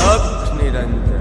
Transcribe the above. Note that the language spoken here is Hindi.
अलख निरंजन